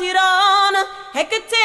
is started on take